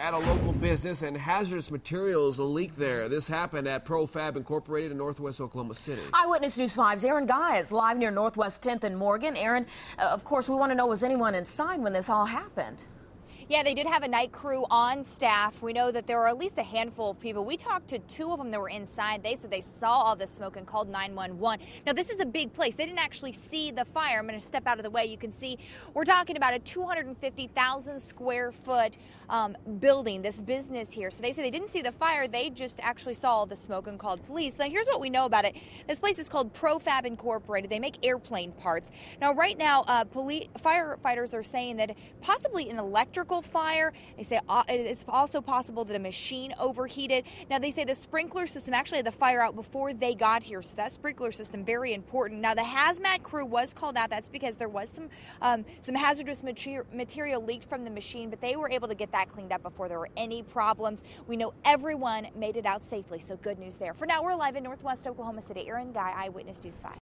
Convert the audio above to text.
At a local business and hazardous materials a leak there. This happened at ProFab Incorporated in Northwest Oklahoma City. Eyewitness News 5's Aaron Guy is live near Northwest 10th and Morgan. Aaron, uh, of course, we want to know was anyone inside when this all happened? Yeah, they did have a night crew on staff. We know that there were at least a handful of people. We talked to two of them that were inside. They said they saw all the smoke and called 911. Now, this is a big place. They didn't actually see the fire. I'm going to step out of the way. You can see we're talking about a 250,000 square foot um, building, this business here. So they said they didn't see the fire. They just actually saw all the smoke and called police. Now, here's what we know about it. This place is called ProFab Incorporated. They make airplane parts. Now, right now, uh, police firefighters are saying that possibly an electrical fire. They say uh, it's also possible that a machine overheated. Now, they say the sprinkler system actually had the fire out before they got here, so that sprinkler system very important. Now, the hazmat crew was called out. That's because there was some um, some hazardous material, material leaked from the machine, but they were able to get that cleaned up before there were any problems. We know everyone made it out safely, so good news there. For now, we're live in Northwest Oklahoma City. Aaron Guy, Eyewitness News 5.